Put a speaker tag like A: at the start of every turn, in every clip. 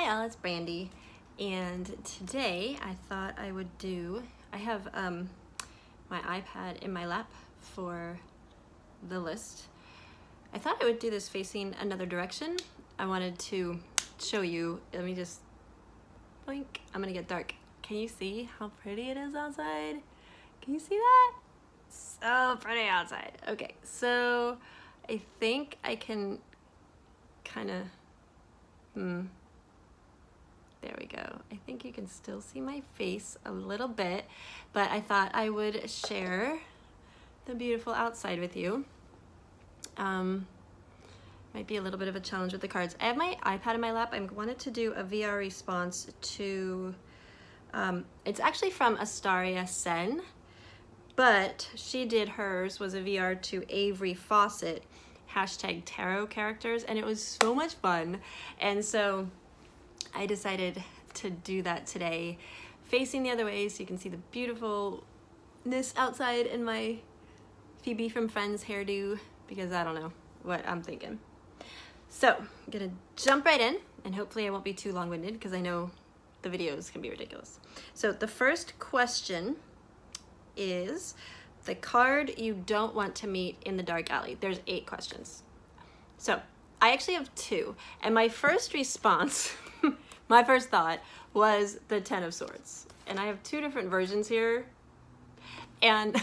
A: Hi all, it's Brandy. And today I thought I would do, I have um, my iPad in my lap for the list. I thought I would do this facing another direction. I wanted to show you, let me just blink, I'm gonna get dark. Can you see how pretty it is outside? Can you see that? So pretty outside. Okay, so I think I can kind of, hmm, there we go. I think you can still see my face a little bit, but I thought I would share the beautiful outside with you. Um, might be a little bit of a challenge with the cards. I have my iPad in my lap. I wanted to do a VR response to, um, it's actually from Astaria Sen, but she did hers was a VR to Avory Faucette, hashtag tarot characters, and it was so much fun. And so I decided to do that today, facing the other way so you can see the beautifulness outside in my Phoebe from Friends hairdo because I don't know what I'm thinking. So I'm gonna jump right in and hopefully I won't be too long-winded because I know the videos can be ridiculous. So the first question is the card you don't want to meet in the dark alley. There's eight questions. So I actually have two. And my first response, my first thought was the Ten of Swords. And I have two different versions here. And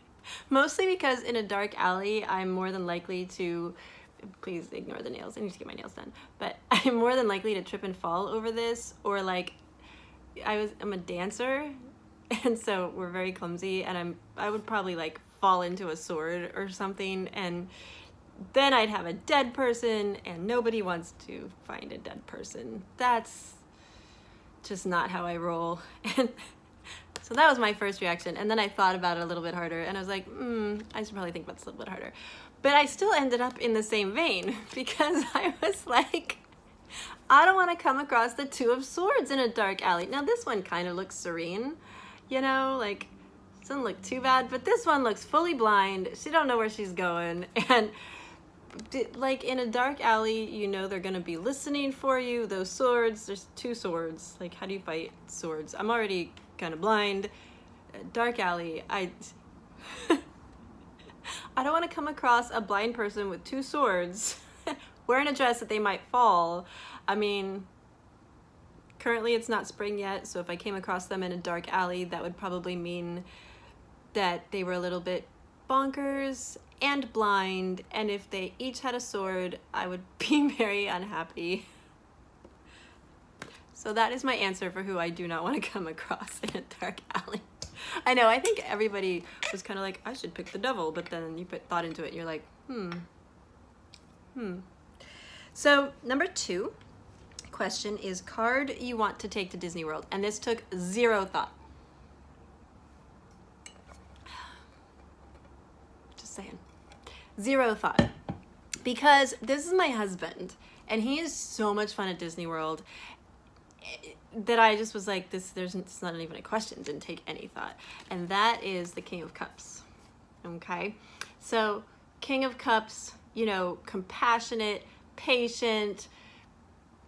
A: mostly because in a dark alley, I'm more than likely to, please ignore the nails, I need to get my nails done. But I'm more than likely to trip and fall over this or like, I was, I'm a dancer and so we're very clumsy and I'm, I would probably like fall into a sword or something and then I'd have a dead person and nobody wants to find a dead person. That's just not how I roll. And so that was my first reaction. And then I thought about it a little bit harder and I was like, hmm, I should probably think about this a little bit harder. But I still ended up in the same vein because I was like, I don't want to come across the Two of Swords in a dark alley. Now this one kind of looks serene, you know, like doesn't look too bad, but this one looks fully blind. She don't know where she's going. And like in a dark alley, you know they're gonna be listening for you. Those swords, there's two swords. Like how do you fight swords? I'm already kind of blind. Uh, dark alley, I I don't want to come across a blind person with two swords wearing a dress that they might fall. I mean, currently it's not spring yet, so if I came across them in a dark alley, that would probably mean that they were a little bit bonkers and blind, and if they each had a sword, I would be very unhappy. So that is my answer for who I do not want to come across in a dark alley. I know, I think everybody was kind of like, I should pick the devil, but then you put thought into it and you're like, hmm, hmm. So number two question is card you want to take to Disney World. And this took zero thought. Just saying. Zero thought. Because this is my husband and he is so much fun at Disney World that I just was like, this, there's it's not even a question, didn't take any thought. And that is the King of Cups, okay? So King of Cups, you know, compassionate, patient,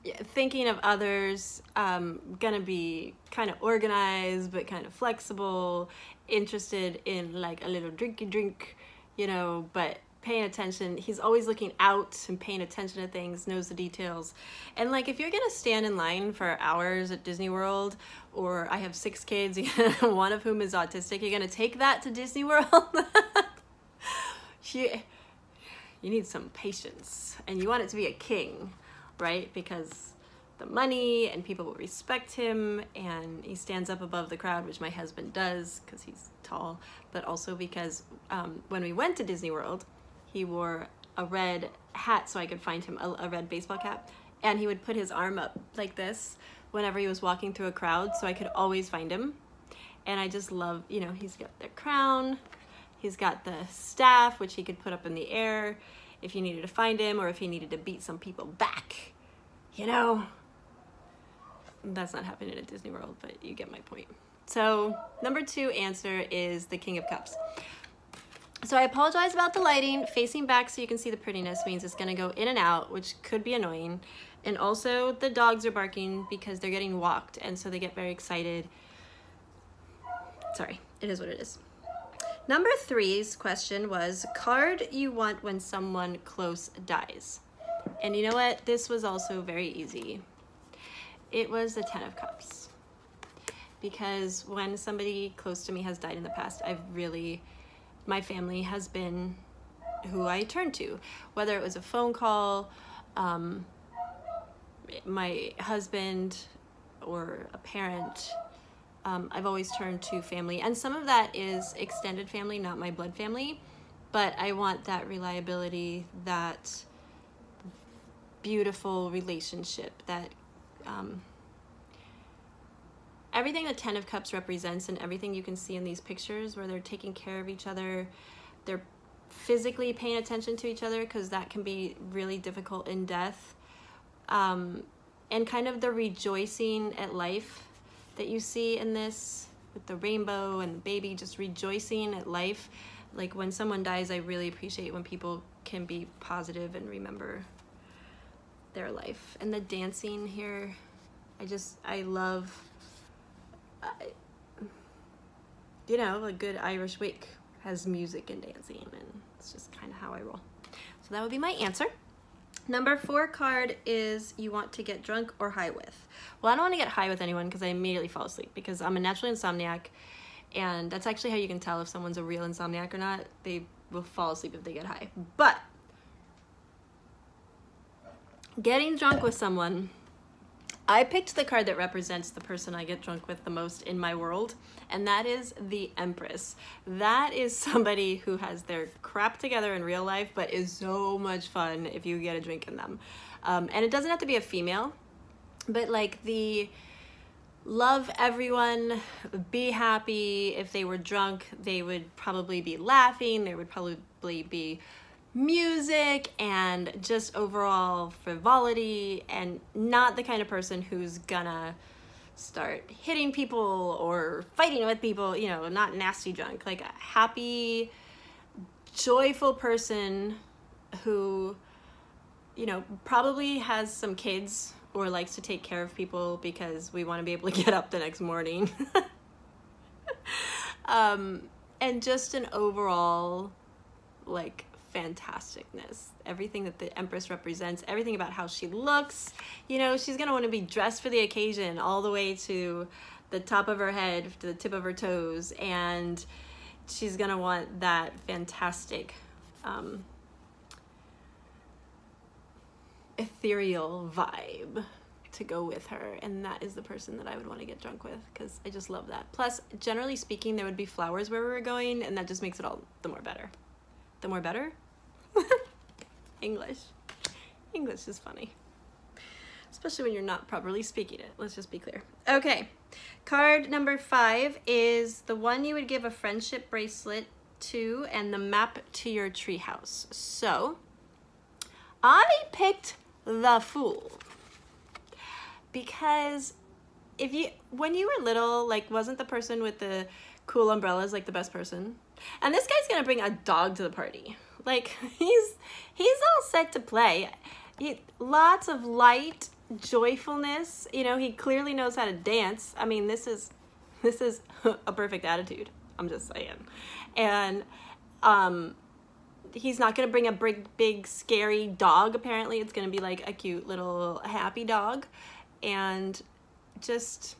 A: thinking of others, um, gonna be kind of organized, but kind of flexible, interested in like a little drinky drink, you know, but paying attention. He's always looking out and paying attention to things, knows the details. And like if you're gonna stand in line for hours at Disney World, or I have six kids, one of whom is autistic, you're gonna take that to Disney World. you, you need some patience and you want it to be a king, right? Because the money and people will respect him and he stands up above the crowd, which my husband does because he's tall, but also because um, when we went to Disney World, he wore a red hat so I could find him, a, a red baseball cap. And he would put his arm up like this whenever he was walking through a crowd so I could always find him. And I just love, you know, he's got the crown, he's got the staff, which he could put up in the air if you needed to find him or if he needed to beat some people back. You know, that's not happening at Disney World, but you get my point. So number two answer is the King of Cups. So I apologize about the lighting. Facing back so you can see the prettiness means it's gonna go in and out, which could be annoying. And also the dogs are barking because they're getting walked and so they get very excited. Sorry, it is what it is. Number three's question was card you want when someone close dies. And you know what? This was also very easy. It was the Ten of Cups. Because when somebody close to me has died in the past, I've really my family has been who I turn to, whether it was a phone call, um, my husband, or a parent. Um, I've always turned to family, and some of that is extended family, not my blood family, but I want that reliability, that beautiful relationship, that um, everything the Ten of Cups represents and everything you can see in these pictures where they're taking care of each other, they're physically paying attention to each other because that can be really difficult in death. Um, and kind of the rejoicing at life that you see in this with the rainbow and the baby just rejoicing at life. Like when someone dies, I really appreciate when people can be positive and remember their life. And the dancing here, I just, I love you know, a good Irish wake has music and dancing, and it's just kind of how I roll. So that would be my answer. Number four card is you want to get drunk or high with. Well, I don't want to get high with anyone because I immediately fall asleep because I'm a natural insomniac, and that's actually how you can tell if someone's a real insomniac or not. They will fall asleep if they get high. But getting drunk with someone I picked the card that represents the person I get drunk with the most in my world, and that is the Empress. That is somebody who has their crap together in real life, but is so much fun if you get a drink in them. Um, and it doesn't have to be a female, but like the love everyone, be happy. If they were drunk, they would probably be laughing, they would probably be music and just overall frivolity and not the kind of person who's gonna start hitting people or fighting with people, you know, not nasty drunk, like a happy, joyful person who, you know, probably has some kids or likes to take care of people because we want to be able to get up the next morning. um, and just an overall, like, fantasticness. Everything that the Empress represents, everything about how she looks. You know, she's going to want to be dressed for the occasion all the way to the top of her head to the tip of her toes. And she's going to want that fantastic, um, ethereal vibe to go with her and that is the person that I would want to get drunk with because I just love that. Plus, generally speaking, there would be flowers where we were going and that just makes it all the more better. The more better? English. English is funny. Especially when you're not properly speaking it. Let's just be clear. Okay. Card number five is the one you would give a friendship bracelet to and the map to your treehouse. So, I picked the Fool because if you when you were little, like wasn't the person with the cool umbrellas like the best person? And this guy's gonna bring a dog to the party. Like he's he's all set to play. He, lots of light joyfulness. You know, he clearly knows how to dance. I mean, this is this is a perfect attitude. I'm just saying. And um he's not to bring a big big scary dog apparently. It's to be like a cute little happy dog and just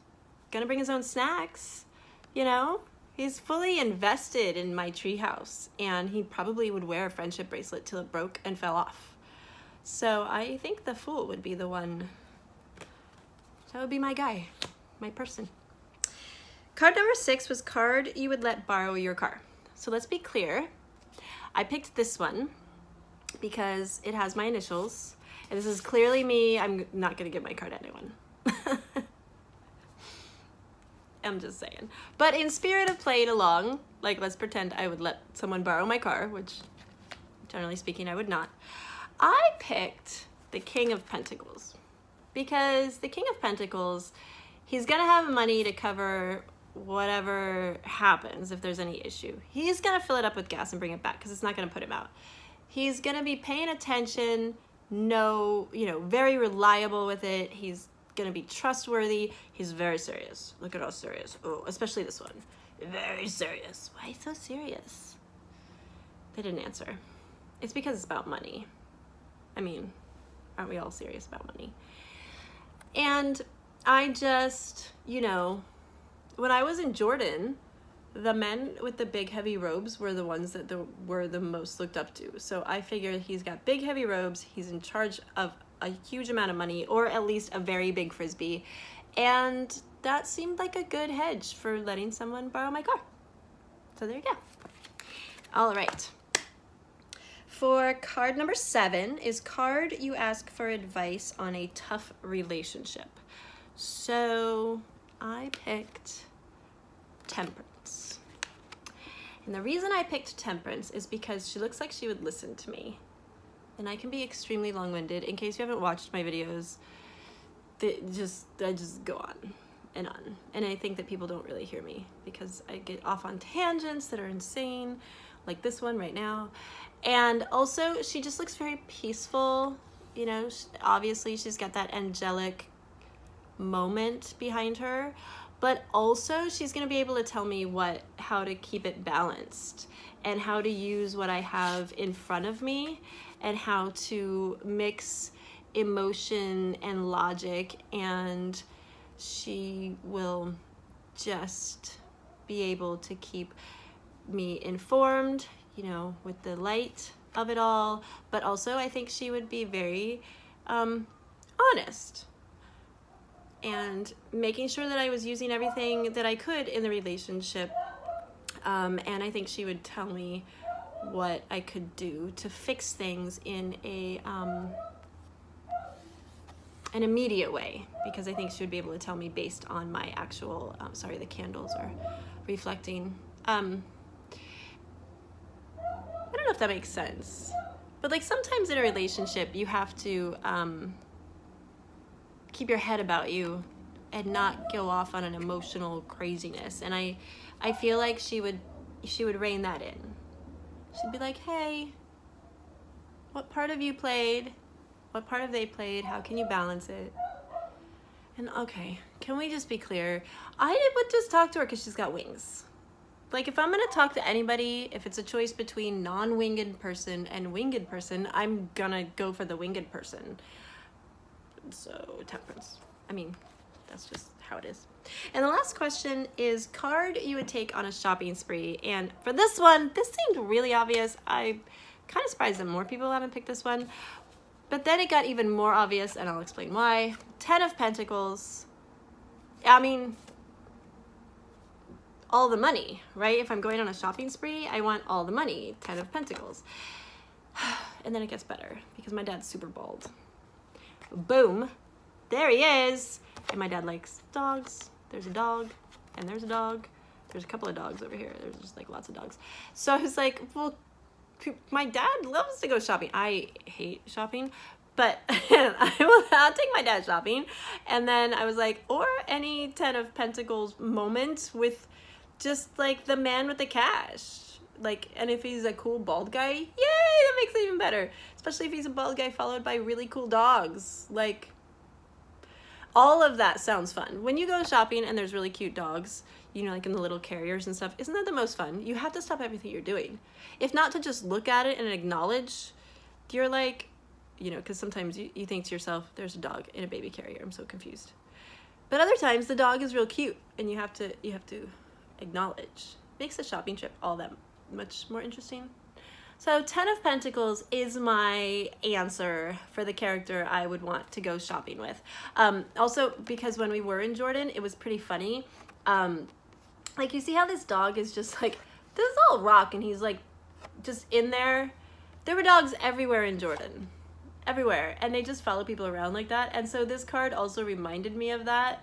A: to bring his own snacks, you know? He's fully invested in my treehouse, and he probably would wear a friendship bracelet till it broke and fell off. So I think the fool would be the one. That would be my guy, my person. Card number six was card you would let borrow your car. So let's be clear. I picked this one because it has my initials. And this is clearly me. I'm not to give my card to anyone. I'm just saying. But in spirit of playing along, like let's pretend I would let someone borrow my car, which generally speaking I would not. I picked the King of Pentacles because the King of Pentacles, he's gonna have money to cover whatever happens, if there's any issue, he's gonna fill it up with gas and bring it back because it's not gonna put him out. He's gonna be paying attention, no, you know, very reliable with it. He's gonna be trustworthy. He's very serious. Look at how serious. Oh, especially this one. Very serious. Why so serious? They didn't answer. It's because it's about money. I mean, aren't we all serious about money? And I just, you know, when I was in Jordan, the men with the big heavy robes were the ones that the, were the most looked up to. So I figured he's got big heavy robes, he's in charge of a huge amount of money, or at least a very big frisbee. And that seemed like a good hedge for letting someone borrow my car. So there you go. All right. For card number seven is card you ask for advice on a tough relationship. So I picked Temperance. And the reason I picked Temperance is because she looks like she would listen to me. And I can be extremely long-winded. In case you haven't watched my videos, just I just go on and on. And I think that people don't really hear me because I get off on tangents that are insane, like this one right now. And also, she just looks very peaceful. You know, obviously she's got that angelic moment behind her, but also she's going to be able to tell me what how to keep it balanced and how to use what I have in front of me and how to mix emotion and logic and she will just be able to keep me informed, you know, with the light of it all, but also I think she would be very um, honest and making sure that I was using everything that I could in the relationship. Um, and I think she would tell me what I could do to fix things in a um, an immediate way because I think she would be able to tell me based on my actual um, sorry the candles are reflecting um, I don't know if that makes sense but like sometimes in a relationship you have to um, keep your head about you and not go off on an emotional craziness. And I, I feel like she would, she would rein that in. She'd be like, hey, what part of you played? What part of they played? How can you balance it? And okay, can we just be clear? I would just talk to her because she's got wings. Like if I'm gonna talk to anybody, if it's a choice between non-winged person and winged person, I'm gonna go for the winged person. So temperance. I mean, that's just how it is. And the last question is card you would take on a shopping spree. And for this one, this seemed really obvious. I kind of surprised that more people haven't picked this one. But then it got even more obvious, and I'll explain why. Ten of Pentacles. I mean, all the money, right? If I'm going on a shopping spree, I want all the money. Ten of Pentacles. And then it gets better because my dad's super bald. Boom. There he is. And my dad likes dogs. There's a dog. And there's a dog. There's a couple of dogs over here. There's just like lots of dogs. So I was like, well, my dad loves to go shopping. I hate shopping, but I will I'll take my dad shopping. And then I was like, or any Ten of Pentacles moment with just like the man with the cash like and if he's a cool bald guy yay that makes it even better especially if he's a bald guy followed by really cool dogs like all of that sounds fun. When you go shopping and there's really cute dogs you know like in the little carriers and stuff isn't that the most fun? You have to stop everything you're doing. If not to just look at it and acknowledge you're like you know because sometimes you, you think to yourself there's a dog in a baby carrier. I'm so confused. But other times the dog is real cute and you have to you have to acknowledge. Makes the shopping trip all that much more interesting. So Ten of Pentacles is my answer for the character I would want to go shopping with. Um, also, because when we were in Jordan, it was pretty funny. Um, like, you see how this dog is just like, this is all rock, and he's like, just in there. There were dogs everywhere in Jordan. Everywhere. And they just follow people around like that. And so this card also reminded me of that.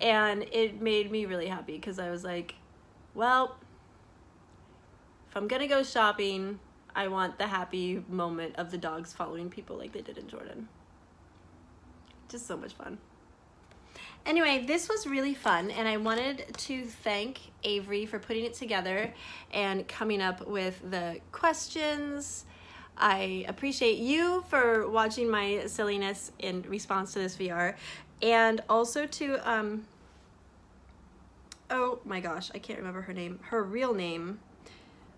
A: And it made me really happy because I was like, well, if I'm gonna go shopping, I want the happy moment of the dogs following people like they did in Jordan. Just so much fun. Anyway, this was really fun, and I wanted to thank Avory for putting it together and coming up with the questions. I appreciate you for watching my silliness in response to this VR, and also to, um, oh my gosh, I can't remember her name. Her real name,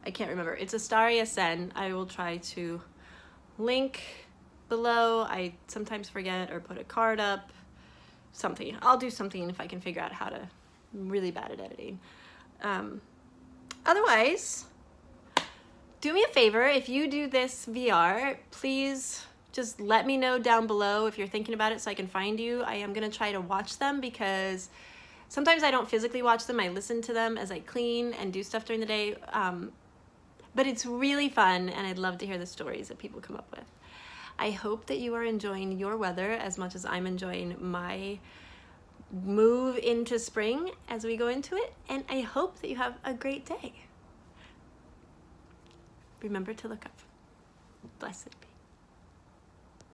A: I can't remember. It's Astaria Sen. I will try to link below. I sometimes forget or put a card up something. I'll do something if I can figure out how to. I'm really bad at editing. Um, otherwise, do me a favor. If you do this VR, please just let me know down below if you're thinking about it so I can find you. I am going to try to watch them because sometimes I don't physically watch them. I listen to them as I clean and do stuff during the day. Um, but it's really fun and I'd love to hear the stories that people come up with. I hope that you are enjoying your weather as much as I'm enjoying my move into spring as we go into it. And I hope that you have a great day. Remember to look up. Blessed